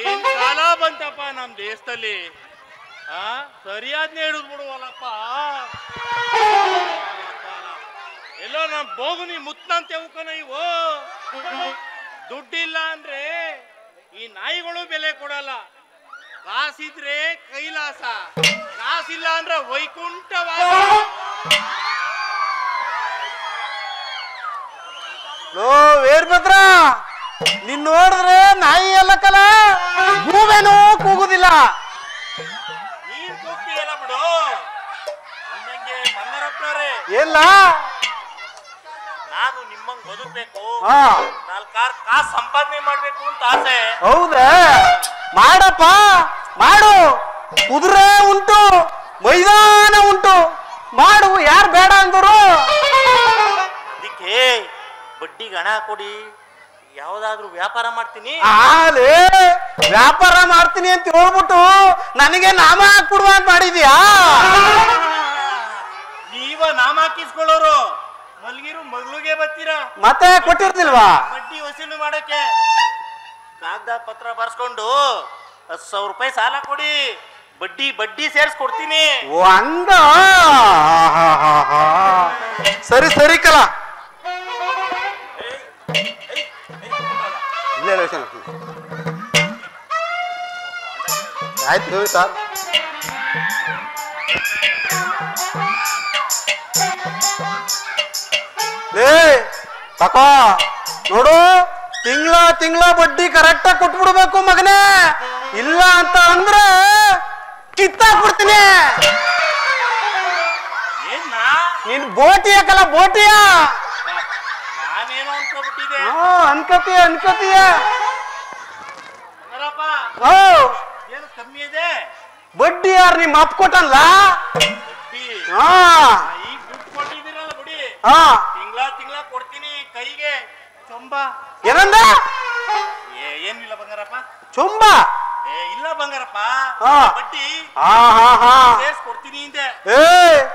ಏನ್ ಕಾಲ ಬಂತಪ್ಪ ನಮ್ ದೇಶದಲ್ಲಿ? ಆ? ಸರಿಯಾದ್ನೇ ಹಿಡಿದು ಬಿಡುವಲ್ಲಪ್ಪ. ಎಲ್ಲೋ ನಮ್ ಬೋಗುನಿ ಮುತ್ತಂತೆ ಉಕ್ಕನ ಇವು. ದುಡ್ಡಿಲ್ಲ ಅಂದ್ರೆ ಈ ನಾಯಿಗಳು ಬೆಲೆ ಕೊಡಲ್ಲ. ಕಾಸಿದ್ರೆ ಕೈಲಾಸ. ಕಾಸಿಲ್ಲ ಅಂದ್ರೆ ವೈಕುಂಠವಾಸ ಲೋ, ವೀರಭದ್ರ! ನಿನ್ ನೋಡಿದ್ರೆ ನಾಯಿ ಎಲ್ಲ ಕಲ. ಗೂಬೇನೂ ಕೂಗುದಿಲ್ಲ. ನೀನ್ ಕೂಗ್ತೀಯಲ್ಲ ಬಿಡು. ಅಂದಂಗೆ ಎಲ್ಲ. ನಾನು ನಿಮ್ಮಂಗ್ ಬದುಕ್ಬೇಕು. ಹಾ. ನಾಲ್ಕಾರು ಕಾಸು ಸಂಪಾದನೆ ಮಾಡ್ಬೇಕು ಅಂತ ಆಸೆ. ಹೌದಾ? ಮಾಡಪ್ಪ. ಮಾಡು. ಕುದುರೆ ಉಂಟು. ಮೈದಾನ ಉಂಟು. ಮಾಡು. ಯಾರು ಬೇಡ ಅಂದರು. ಅದಕ್ಕೆ ಬಡ್ಡಿಗೆ ಹಣ ಕೊಡಿ. ಯಾವ್ದಾದ್ರು ವ್ಯಾಪಾರ ಮಾಡ್ತೀನಿ. ಆಲೇ ವ್ಯಾಪಾರ ಮಾಡ್ತೀನಿ ಅಂತ ಹೇಳ್ಬಿಟ್ಟು ನನಗೆ ನಾಮ ಹಾಕ್ಬಿಡುವ ಅಂತ ಮಾಡಿದ್ಯಾ? ನೀವ ನಾಮ ಹಾಕಿಸ್ಕೊಳ್ಳೋರು ಮಲ್ಗಿರು ಮಗ್ಳಿಗೆ ಬರ್ತೀರಾ? ಮತ್ತೆ ಕೊಟ್ಟಿರ್ತಿಲ್ವಾ? ಬಡ್ಡಿ ವಸೂಲು ಮಾಡಕ್ಕೆ. ಕಾಗದ ಪತ್ರ ಬರ್ಸ್ಕೊಂಡು ಹತ್ತು ಸಾವಿರ ರೂಪಾಯಿ ಸಾಲ ಕೊಡಿ ಬಡ್ಡಿ ಬಡ್ಡಿ ಸೇರಿಸ್ಕೊಡ್ತೀನಿ. ಓ ಹಂಗ? ಸರಿ ಸರಿ ಕಲ. ಇಲ್ಲ. ಆಯ್ತು ಹೇಳಿ ಸರ್ ಲೇ ತಕೋ ನೋಡು ತಿಂಗಳ ತಿಂಗಳ ಬಡ್ಡಿ ಕರೆಕ್ಟಾಗಿ ಕೊಟ್ಬಿಡ್ಬೇಕು ಮಗನೇ. ಇಲ್ಲ ಅಂತ ಅಂದ್ರೆ ಕಿತ್ತಾಕ್ಬಿಡ್ತೀನಿ. ನೀನ್ ಬೋಟಿ ಹಾಕಲ್ಲ ಬೋಟಿಯ? ಹಾ ಅನ್ಕತೀಯ ಅನ್ಕತೀಯ ಬಂಗಾರಪ್ಪ ಓ ಏನು ಕಮ್ಮಿ ಇದೆ? ಬಡ್ಡಿ ಯಾರು ನಿಮ್ಮ ಅಪ್ಪ ಕೊಟ್ಟಲ್ಲ? ಹಾ. ಈಗ ದುಡ್ಡು ಕೊಟ್ಟಿದ್ದೀರಲ್ಲ ಬಿಡಿ. ಹಾ. ತಿಂಗಳ ತಿಂಗಳ ಕೊಡ್ತೀನಿ ಕೈಗೆ. ಚೊಂಬ. ಏನಂದ? ಏ ಏನಿಲ್ಲ ಬಂಗಾರಪ್ಪ. ಚುಂಬ. ಏ ಇಲ್ಲ ಬಂಗಾರಪ್ಪ. ಹಾ. ಬಡ್ಡಿ. ಹಾ ಹಾ ಹಾ. ಕೊಡ್ತೀನಿ ಹಿಂದೆ ಏ.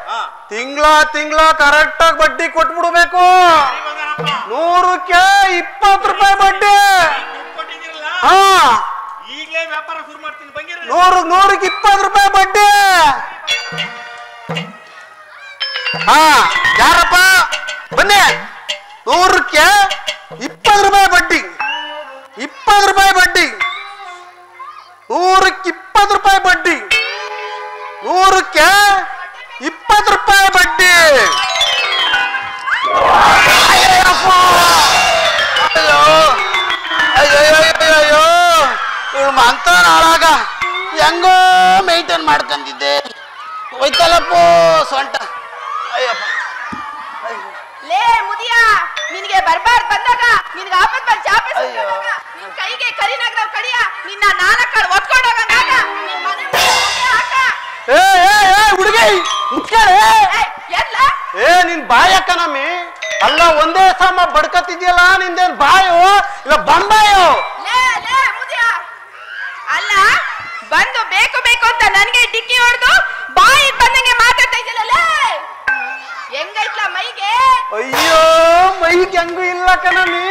ಹಾ. ತಿಂಗಳ ತಿಂಗಳ ಕರೆಕ್ಟ್ ಆಗಿ ಬಡ್ಡಿ ಕೊಟ್ಬಿಡ್ಬೇಕು. ನೂರಕ್ಕೆ ಇಪ್ಪತ್ತು ರೂಪಾಯಿ ಬಡ್ಡಿ. ಹಾ. ಈಗಲೇ ವ್ಯಾಪಾರ ಶುರು ಮಾಡ್ತೀನಿ. ಬಂಗಿರ ನೂರು ನೂರಕ್ಕೆ ಇಪ್ಪತ್ತು ರೂಪಾಯಿ ಬಡ್ಡಿ. ಹಾ. ಯಾರಪ್ಪ? ಬನ್ನಿ. ನೂರಕ್ಕೆ ಇಪ್ಪತ್ತು ರೂಪಾಯಿ ಬಡ್ಡಿ. ಇಪ್ಪತ್ತು ರೂಪಾಯಿ ಮಾಡ್ಕೊಂಡಿದ್ದೆ ಹೋಯ್ತಲ್ಲಪ್ಪ ಸೊಂಟ. ಅಯ್ಯಪ್ಪ. ಲೇ ಮುದಿಯ ನಿನಗೆ ಬರ್ಬಾರ್ದು ಬಂದಾಗ. ನಿನಗೆ ಆಪತ್ ಬಂದ್ ಚಾಪೆ ಅಯ್ಯೋ. ನಿನ್ ಕೈಗೆ ಕರಿನಾಗ್ರವ್ ಕಡಿಯ. ನಿನ್ನ ನಾಲ್ಕಾಳು ಏ ಹುಡುಗಿ ಎಲ್ಲ ಏ. ನಿನ್ ಬಾಯಕ್ಕ ನಮ್ಮಿ. ಅಲ್ಲ ಒಂದೇ ಸಮ ಬಡ್ಕತ್ತಿದ್ಯಲ್ಲ ನಿಂದೇನ್ ಬಾಯೋ? ಇಲ್ಲ ಬಂಬಾಯೋ? ಲೇ ಲೇ ಮುದಿಯ. ಅಲ್ಲ ಬಂದು ಬೇಕು ಬೇಕು ಅಂತ ನನಗೆ ಡಿಕ್ಕಿ ಹೊಡೆದು ಬಾಯಿ ಬಂದಂಗೆ ಮಾತಾಡ್ತಾ ಇದ್ದಿಲ್ಲ ಹೆಂಗೈತ್ಲ ಮೈಗೆ? ಅಯ್ಯೋ ಮೈಗೆ ಹೆಂಗೂ ಇಲ್ಲ ಕಣಮಿ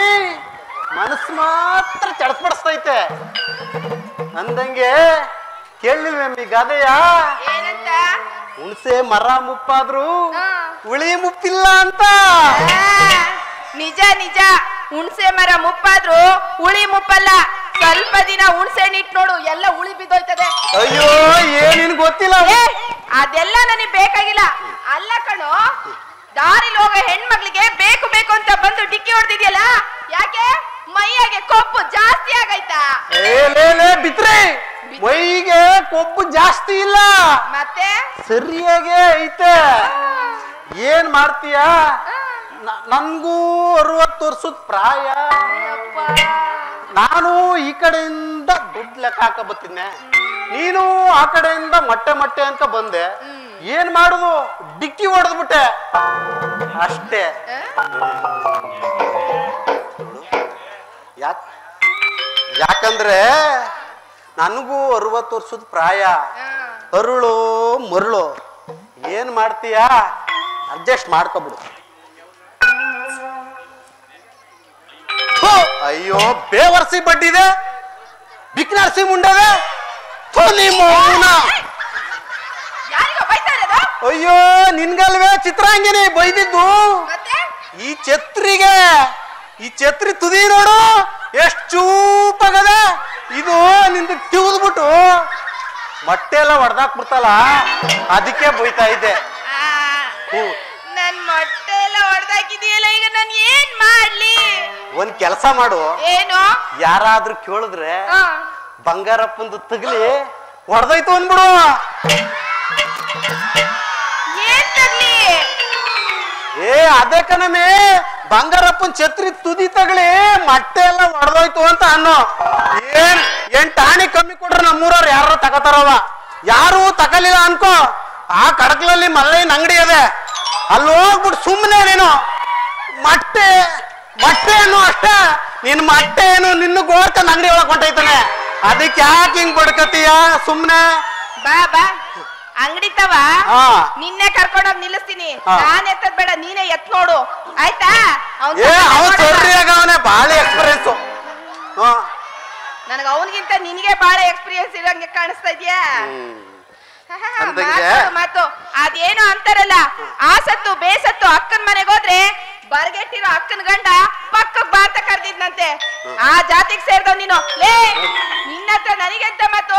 ಮನಸ್ಸು ಮಾತ್ರ ಚಡಪಡಿಸ್ತೈತೆ ಅಂದಂಗೆ ಕೇಳಿಲ್ವಮ್ಮಿ ಗಾದೆಯ? ಏನಂತ? ಹುಣಸೆ ಮರ ಮುಪ್ಪಾದ್ರು ಹುಳಿ ಮುಪ್ಪಿಲ್ಲ ಅಂತ. ನಿಜ ನಿಜ. ಹುಣಸೆ ಮರ ಮುಪ್ಪಾದ್ರು ಹುಳಿ ಮುಪ್ಪಲ್ಲ. ಸ್ವಲ್ಪ ದಿನ ಹುಣ್ಸೆ ನಿಟ್ ನೋಡು ಎಲ್ಲ ಉಳಿ ಬಿದ್ದೋಯ್ತದೆ. ಅಯ್ಯೋ ಏನಿನ್ ಗೊತ್ತಿಲ್ಲ. ಅದೆಲ್ಲ ನನಗೆ ಬೇಕಾಗಿಲ್ಲ. ಅಲ್ಲ ಕಣೋ ದಾರಿಲಿ ಹೋಗೋ ಹೆಣ್ಮಕ್ಳಿಗೆ ಬೇಕು ಬೇಕು ಅಂತ ಬಂದು ಡಿಕ್ಕಿ ಹೊಡೆದಿದ್ಯಲ್ಲ ಯಾಕೆ? ಮೈಯಾಗೆ ಕೊಬ್ಬು ಜಾಸ್ತಿ ಆಗೈತಾ? ಬಿತ್ರಿ ಮೈಗೆ ಕೊಬ್ಬು ಜಾಸ್ತಿ ಇಲ್ಲ. ಮತ್ತೆ? ಸರಿಯಾಗೇ ಐತೆ. ಏನ್ ಮಾಡ್ತೀಯ? ನನ್ಗೂ ಅರವತ್ತು ವರ್ಷದ ಪ್ರಾಯ. ನಾನು ಈ ಕಡೆಯಿಂದ ದುಡ್ಡು ಲೆಕ್ಕ ಹಾಕ ಬತ್ತಿದ್ನೆ ನೀನು ಆ ಕಡೆಯಿಂದ ಮೊಟ್ಟೆ ಮೊಟ್ಟೆ ಅಂತ ಬಂದೆ. ಏನ್ ಮಾಡುದು? ಡಿಕ್ಕಿ ಹೊಡೆದ್ಬಿಟ್ಟೆ. ಅಷ್ಟೇ. ಯಾಕ ಯಾಕಂದ್ರೆ ನನಗೂ ಅರವತ್ತು ವರ್ಷದ ಪ್ರಾಯ. ಅರುಳು ಮರುಳು. ಏನ್ ಮಾಡ್ತೀಯ? ಅಡ್ಜಸ್ಟ್ ಮಾಡ್ಕೊಬಿಡು. ಅಯ್ಯೋ ಬೇವರ್ಸಿ ಬಡ್ಡಿದೆ ಬಿಕ್ನಾರ್ಸಿ ಮುಂಡದೆ ಅಯ್ಯೋ ನಿನ್ಗಲ್ವೇ ಚಿತ್ರಾಂಗಿನಿ ಬೈದಿದ್ದು. ಈ ಛತ್ರಿಗೆ ಈ ಛತ್ರಿ ತುದಿ ನೋಡು ಎಷ್ಟು ಚೂಪಾಗದ ಇದು ನಿಂದು ತಿವಿದ್ಬಿಟ್ಟು. ಮೊಟ್ಟೆ ಎಲ್ಲ ಹೊಡೆದಾಕ್ಬಿಡ್ತಲ್ಲ ಅದಕ್ಕೆ ಬೈತಾ ಇದ್ದೆ. ನನ್ನ ನನ್ ಮೊಟ್ಟೆ ಎಲ್ಲ ಹೊಡೆದಾಕಿದೆಯಲ್ಲ ಈಗ ನಾನು ಏನ್ ಮಾಡ್ಲಿ? ಒಂದ್ ಕೆಲಸ ಮಾಡು. ಏನು? ಯಾರಾದ್ರೂ ಕೇಳಿದ್ರೆ ಬಂಗಾರಪ್ಪಂದು ತಗಲಿ ಹೊಡೆದೋಯ್ತು ಅಂದ್ಬಿಡು. ಏ ಅದೇ ಕಣಮೆ ಬಂಗಾರಪ್ಪನ್ ಛತ್ರಿ ತುದಿ ತಗಲಿ ಮಟ್ಟೆ ಎಲ್ಲ ಹೊಡೆದೋಯ್ತು ಅಂತ ಅನ್ನೋ. ಏನ್ ಏನ್ ಟಾಣಿ ಕಮ್ಮಿ ಕೊಟ್ರೆ ನಮ್ಮೂರವ್ರು ಯಾರು ತಗೋತಾರವ ಯಾರು ತಗಲಿಲ್ಲ ಅನ್ಕೋ. ಆ ಕಡಕ್ಲಲ್ಲಿ ಮಲ್ಲಯ್ಯನ ಅಂಗಡಿ ಅದೆ. ಅಲ್ಲಿ ಹೋಗ್ಬಿಟ್ಟು ಸುಮ್ಮನೆ ನೀನು. ಮೊಟ್ಟೆ ಮೊಟ್ಟೆ ಏನು ಅಷ್ಟೇ? ನಿನ್ ಮೊಟ್ಟೆ ಏನು ನಿನ್ನ ಗೋಡ್ಕಂಡ್ ಅಂಗಡಿ ಒಳಗ್ ಹೊಂಟೈತಾನೆ ಅದಕ್ಕೆ ಯಾಕೆ ಹಿಂಗ್ ಬಡ್ಕತೀಯ? ಸುಮ್ನೆ. ಬಾ ಬಾ. ಅಂಗಡಿ ತವ. ಹಾ. ನಿನ್ನೆ ಕರ್ಕೊಂಡೋಗ್ ನಿಲ್ಲಿಸ್ತೀನಿ. ಹಾ. ನಾನ್ ಎತ್ತದ್ ಬೇಡ ನೀನೇ ಎತ್ ನೋಡು. ಆಯ್ತಾ? ಅವ್ನ್ ಏ ಅವ ಅವನೇ ಬಾಳ ಎಕ್ಸ್ಪೀರಿಯನ್ಸ್ ಹಾ. ನನಗ ಅವನಿಗಿಂತ ನಿನಗೆ ಬಾಳೆ ಎಕ್ಸ್ಪೀರಿಯನ್ಸ್ ಇರಂಗೆ ಕಾಣಿಸ್ತಾ ಇದ್ಯಾ? ಅಂದಂಗೆ? ಮಾತು, ಅದೇನು ಅಂತಾರಲ್ಲ? ಆಸತ್ತು ಸತ್ತು ಬೇಸತ್ತು ಅಕ್ಕನ ಮನೆಗೆ ಹೋದ್ರೆ ಬರ್ಗೆಟ್ಟಿರೋ ಅಕ್ಕನ ಗಂಡ ಪಕ್ಕಕ್ ಬಾರ್ತ ಕರೆದಿದ್ನಂತೆ. ಆ ಜಾತಿಗೆ ಸೇರಿದವ್ ನೀನು. ಲೇ ನಿನ್ನತ್ರ ನನಗೆಂತ ಮತ್ತು.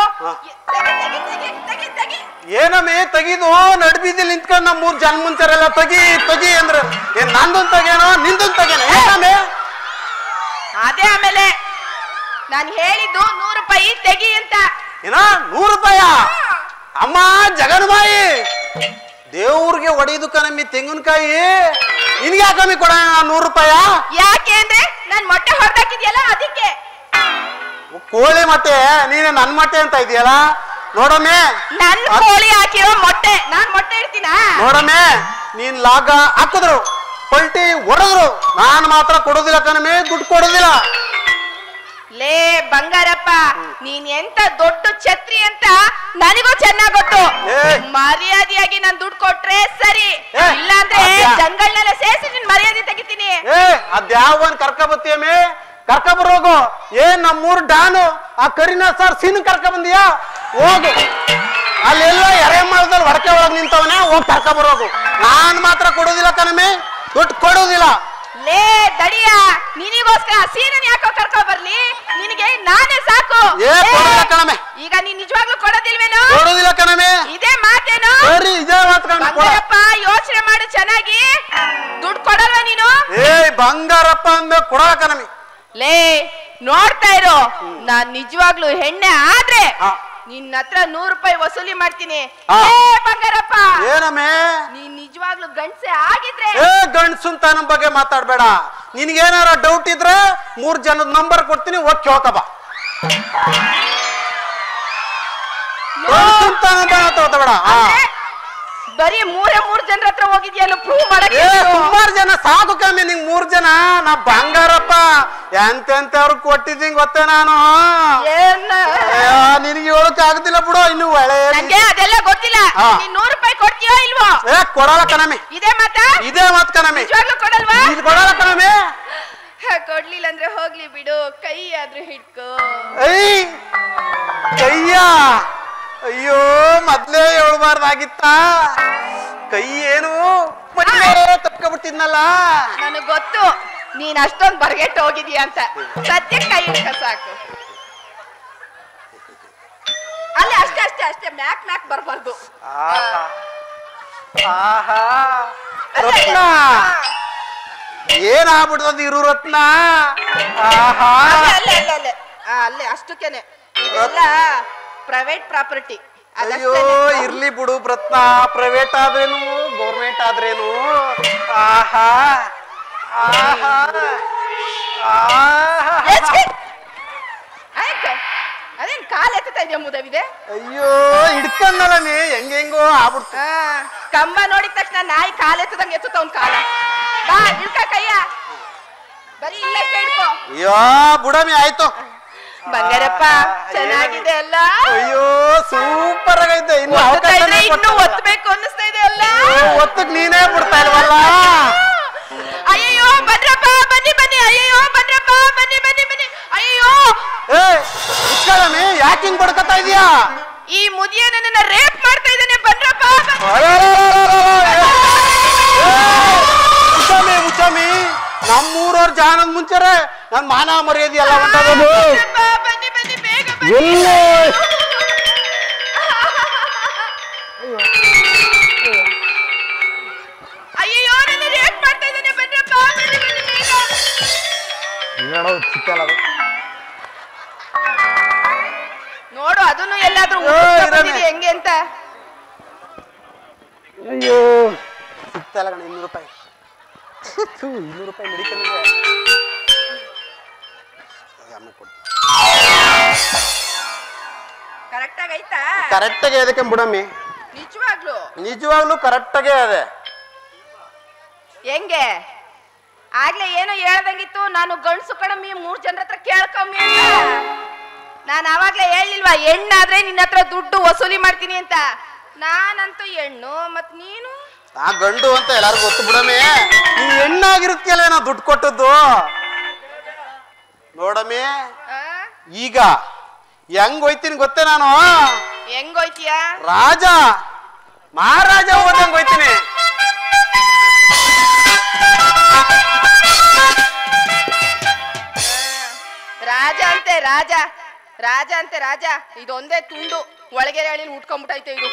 ಏನಮ್ಮೆ ತೆಗಿದು ನಡ್ಬೀದಿ ನಿಂತ್ಕೊಂಡ್ ನಮ್ಮ ಮೂರ್ ಜನ ಮುಂಚರೆಲ್ಲ ತಗಿ ತಗಿ ಅಂದ್ರ. ಏನ್ ನಂದೊಂದ್ ತಗೇನೋ ನಿಂದೊಂದ್ ತಗೇನ ಏನಮ್ಮೆ ಅದೇ ಆಮೇಲೆ ನಾನು ಹೇಳಿದ್ದು ನೂರು ರೂಪಾಯಿ ತೆಗಿ ಅಂತ. ಏನ ನೂರು ರೂಪಾಯ? ಅಮ್ಮ ಜಗನ್ಮಾಯಿ. ದೇವ್ರಿಗೆ ಒಡೆಯದು ಕಣಮ್ಮಿ ತೆಂಗಿನಕಾಯಿ. ನಿನ್ಗೆ ಕಮ್ಮಿ ಕೊಡ ನೂರು ರೂಪಾಯ? ಯಾಕೆ ಅಂದ್ರೆ ನಾನ್ ಮೊಟ್ಟೆ ಹೊರದಾಕಿದ್ಯಲ್ಲ ಅದಕ್ಕೆ. ಕೋಳಿ ಮತ್ತೆ ನೀನೆ ನನ್ ಮೊಟ್ಟೆ ಅಂತ ಇದೆಯಲ್ಲ? ನೋಡಮ್ಮೆ ನನ್ ಕೋಳಿ ಹಾಕಿರೋ ಮೊಟ್ಟೆ ನಾನ್ ಮೊಟ್ಟೆ ಇಡ್ತೀನಾ? ನೋಡಮ್ಮೆ ನೀನ್ ಲಾಗ ಹಾಕಿದ್ರು ಪಲ್ಟಿ ಹೊಡೆದ್ರು ನಾನು ಮಾತ್ರ ಕೊಡೋದಿಲ್ಲ ಕಣಮೆ ದುಡ್ಡು ಕೊಡೋದಿಲ್ಲ. ಲೇ ಬಂಗಾರಪ್ಪ ನೀನ್ ಎಂತ ದೊಡ್ಡ ಛತ್ರಿ ಅಂತ ನನಗೂ ಚೆನ್ನಾಗ್ ಗೊತ್ತು ಏ. ಮರ್ಯಾದೆಯಾಗಿ ನಾನ್ ದುಡ್ಡು ಕೊಟ್ರೆ ಸರಿ. ಏ, ಇಲ್ಲಾಂದ್ರೆ? ಜಂಗಲ್ನೆಲ್ಲ ಸೇರಿಸಿ ನಿನ್ ಮರ್ಯಾದೆ ತೆಗಿತೀನಿ. ಏ ಅದ್ಯಾವನ್ ಕರ್ಕ ಬತ್ತೀಯಮ್ಮೆ ಕರ್ಕ ಬರೋಗು ಏನ್ ನಮ್ಮೂರ್ ಡಾನು ಆ ಕರಿನ ಸರ್ ಸೀನ್ ಕರ್ಕ ಬಂದಿಯಾ ಹೋಗು. ಅಲ್ಲೆಲ್ಲ ಎರೆಮಾಳದಲ್ಲಿ ಹೊಡಕೆ ಒಳಗ್ ನಿಂತವನೇ ಹೋಗ್ ಕರ್ಕ ಬರೋಗು ನಾನ್ ಮಾತ್ರ ಕೊಡೋದಿಲ್ಲ ಕಣಮೆ ದುಡ್ಡು ಕೊಡೋದಿಲ್ಲ. ಲೇ ದಡಿಯ ನಿನಿಗೋಸ್ಕರ ಸೀನನ್ ಯಾಕೋ ಕರ್ಕೊ ಬರ್ಲಿ? ನಿನಗೆ ನಾನೇ ಸಾಕು. ಏ, ಲೇ, ಕೊಡಲ್ಲ ಕಣಮೆ. ಈಗ ನೀನ್ ನಿಜವಾಗ್ಲೂ ಕೊಡೋದಿಲ್ವೇನೋ? ಕೊಡೋದಿಲ್ಲ ಕಣಮೆ. ಇದೇ ಮಾತೇನೋ? ಸರಿ ಇದೇ ಮಾತ್ ಕಣಮೆ ಕೊಡ. ಬಂಗಾರಪ್ಪ ಯೋಚನೆ ಮಾಡು ಚೆನ್ನಾಗಿ. ದುಡ್ಡು ಕೊಡಲ್ವಾ ನೀನು? ಏ ಬಂಗಾರಪ್ಪ ಅಂದ ಕೊಡಲ್ಲ ಕಣಮೆ. ಲೇ ನೋಡ್ತಾ ಇರೋ ನಾನ್ ನಿಜವಾಗ್ಲೂ ಹೆಣ್ಣೆ ಆದ್ರೆ. ನಿನ್ನ ಹತ್ರ ನೂರು ರೂಪಾಯಿ ವಸೂಲಿ ಮಾಡ್ತೀನಿ. ಬಂಗಾರಪ್ಪ! ಏನಮ್ಮೆ? ನೀನ್ ನಿಜವಾಗ್ಲೂ ಗಂಡ್ಸೆ ಆಗಿದ್ರೆ ಏ ಗಂಡ್ಸುಂತ ನಮ್ ಬಗ್ಗೆ ಮಾತಾಡ್ಬೇಡ. ನಿನ್ಗೇನಾರ ಡೌಟ್ ಇದ್ರೆ ಮೂರ್ ಜನದ ನಂಬರ್ ಕೊಡ್ತೀನಿ ಹೋಗಿ ಕೇಳ್ಕಬ ಗಂಡ್ಸುಂತ ನಂಬರ್ ಮಾತಾಡ್ಬೇಡ ಹಾ ಅಂದ್ರೆ ಬರೀ ಮೂರೇ ಮೂರ್ ಜನರ ಹತ್ರ ಹೋಗಿದ್ಯಲ್ಲ ಪ್ರೂವ್ ಮಾಡಕ್ಕೆ ಸುಮಾರು ಜನ ಸಾಕು ಕಮ್ಮಿ ನಿಂಗ್ ಮೂರ್ ಜನ ನಾ ಬಂಗಾರಪ್ಪ. ಎಂತೆಂತವ್ರು ಕೊಟ್ಟಿದ್ದೀನಿ ಗೊತ್ತೇ ನಾನು? ನಿನಗೆ ಹೇಳಕ್ ಆಗುದಿಲ್ಲ ಬಿಡು ಇನ್ನು ಒಳ್ಳೆ ನಂಗೆ ಅದೆಲ್ಲ ಗೊತ್ತಿಲ್ಲ. ನೀನ್ ನೂರು ರೂಪಾಯಿ ಕೊಡ್ತೀಯೋ ಇಲ್ವೋ? ಏ ಕೊಡಲ್ಲ ಕಣಮಿ ಇದೇ ಮಾತಾ? ಇದೇ ಮಾತ್ ಕಣಮಿ ನಿಜವಾಗ್ಲೂ ಕೊಡಲ್ವಾ? ಇದು ಕೊಡಲ್ಲ ಕಣಮಿ ಹ, ಕೊಡ್ಲಿಲ್ಲ ಅಂದ್ರೆ ಹೋಗ್ಲಿ ಬಿಡು. ಕೈ ಆದ್ರೂ ಹಿಡ್ಕೋ. ಕೈಯ ಅಯ್ಯೋ ಮೊದ್ಲೇ ಹೇಳ್ಬಾರ್ದಾಗಿತ್ತ? ಕೈ ಏನು? ತಪ್ಕೊಬಿಡ್ತಿದ್ನಲ್ಲ ತಪ್ಕೊಬಿಟ್ಟಿದ್ನಲ್ಲ? ನನಗ್ ಗೊತ್ತು. ನೀನ್ ಅಷ್ಟೊಂದು ಬರ್ಗೆಟ್ಟು ಹೋಗಿದೀಯ ಅಂತ. ಸತ್ಯ ಕೈ ಹಿಡ್ಕ ಸಾಕು. ಅಲ್ಲೇ ಅಷ್ಟೇ ಅಷ್ಟೇ ಅಷ್ಟೇ. ಮ್ಯಾಕ್ ಮ್ಯಾಕ್ ಬರ್ಬಾರ್ದು. ರತ್ನ. ಏನಾಗ್ಬಿಡ್ತದ ಇರು ರತ್ನ? ಆಹಾ. ಅಲ್ಲೇ ಅಷ್ಟಕ್ಕೇನೆ. ಪ್ರೈವೇಟ್ ಪ್ರಾಪರ್ಟಿ ಅಯ್ಯೋ ಇರ್ಲಿ ಬಿಡು ಪ್ರತ್ನ ಪ್ರೈವೇಟ್ ಆದ್ರೇನು? ಗೌರ್ಮೆಂಟ್ ಆದ್ರೇನು? ಆಹಾ. ಆಹಾ. ಅದೇನ್ ಕಾಲ್ ಎತ್ತಾ ಇದೆಯಾ ಮುದವಿದೆ ಅಯ್ಯೋ ಹಿಡ್ಕಂದಲ್ಲ ನೀ. ಹೆಂಗೆಂಗೋ ಆಗ್ಬಿಡ್ತು. ಆ, ಕಂಬ ನೋಡಿದ ತಕ್ಷಣ ನಾಯಿ ಕಾಲ್ ಎತ್ತದಂಗೆ ಎತ್ತುತ್ತ ಅವ್ನ ಕಾಲ. ಬಾ ಹಿಡ್ಕ ಕೈಯ ಬರೀ ಹಿಡ್ಕೋ. ಅಯ್ಯೋ ಬುಡಮಿ ಆಯ್ತು. ಬಂಗಾರಪ್ಪ ಚೆನ್ನಾಗಿದೆ ಅಲ್ಲ? ಅಯ್ಯೋ ಸೂಪರ್ ಆಗೈತೆ ಇನ್ನು ಒತ್ತುತ್ತಾ ಇದ್ರೆ ಅವಕಾಶನೇ ಇನ್ನೂ ಕೊಟ್ಟಿಲ್ಲ. ಒತ್ತಬೇಕು ಅನ್ನಿಸ್ತಾ ಇದೆ ಅಲ್ಲ ಅಯ್ಯೋ, ಒತ್ತಕ್ ನೀನೇ ಬಿಡ್ತಾ ಇಲ್ವಲ್ಲ? ಅಯ್ಯೋ ಬನ್ರಪ್ಪ ಬನ್ನಿ ಬನ್ನಿ ಅಯ್ಯೋ ಬನ್ರಪ್ಪ ಬನ್ನಿ ಬನ್ನಿ ಬನ್ನಿ. ಅಯ್ಯೋ ಏ ಇಟ್ಕೊಳ್ಳಮ್ಮಿ ಯಾಕೆ ಹಿಂಗ್ ಬಡ್ಕತಾ ಇದೀಯಾ? ಈ ಮುದಿಯ ನನ್ನನ್ನ ರೇಪ್ ಮಾಡ್ತಾ ಇದ್ದಾನೆ ಬನ್ರಪ್ಪ. ಮುಚ್ಚಮಿ ಮುಚ್ಚಮಿ ನಮ್ಮೂರವ್ರ ಜಾನದ ಮುಂಚೆರೆ ನನ್ ಮಾನ ಮರ್ಯಾದೆ ಎಲ್ಲ ಹೊಂಟೋದು ಬೇಗ ಎಲ್ಲೇ? ಹೇಳೋದು ಸಿಕ್ಕಲ್ಲ ಅದು. ನೋಡು ಅದನ್ನು ಎಲ್ಲಾದ್ರೂ ಹೆಂಗೆ ಅಂತ? ಅಯ್ಯೋ. ಸಿಗ್ತಲ್ಲ ಕಣ ಇನ್ನೂರು ರೂಪಾಯಿ. ಇನ್ನೂರು ರೂಪಾಯಿ ನಡೀತಾನೆ ಕರೆಕ್ಟಾಗಿ ಆಯ್ತಾ? ಕರೆಕ್ಟಾಗಿ ಅದಕ್ಕೆ ಬಿಡಮ್ಮಿ. ನಿಜವಾಗ್ಲು? ನಿಜವಾಗ್ಲೂ ಕರೆಕ್ಟಾಗೇ ಅದೇ. ಹೆಂಗೆ? ಆಗ್ಲೇ ಏನೋ ಹೇಳ್ದಂಗಿತ್ತು. ನಾನು ಗಂಡ್ಸು ಕಡಮಿ ಮೂರ್ ಜನರ ಹತ್ರ ಕೇಳ್ಕೊಮ್ಮಿ ನಾನು ಅವಾಗ್ಲೇ ಹೇಳಿಲ್ವಾ ಹೆಣ್ಣಾದ್ರೆ ನಿನ್ನ ಹತ್ರ ದುಡ್ಡು ವಸೂಲಿ ಮಾಡ್ತೀನಿ ಅಂತ. ನಾನಂತೂ ಹೆಣ್ಣು ಮತ್ ನೀನು? ಆ ಗಂಡು ಅಂತ ಎಲ್ಲಾರು ಗೊತ್ತು ಬಿಡಮೆ ನೀನ್ ಹೆಣ್ಣಾಗಿರುತ್ತಿಯಲ್ಲ ನಾ ದುಡ್ಡು ಕೊಟ್ಟದ್ದು. ನೋಡಮ್ಮಿ ಆ? ಈಗ ಹೆಂಗ್ ಹೋಯ್ತೀನಿ ಗೊತ್ತೇ ನಾನು? ಹೆಂಗೋಯ್ತೀಯ ರಾಜ ಮಹಾರಾಜ ಹೋದಂಗ್ ಹೋಯ್ತೀನಿ. ರಾಜ ಅಂತೆ ರಾಜ. ರಾಜ ಅಂತೆ ರಾಜ. ಇದೊಂದೇ ತುಂಡು. ಒಳಗೆರೆ ಹಳ್ಳಿ ಉಟ್ಕೊಂಡ್ಬಿಟ್ಟೈತೆ ಇದು.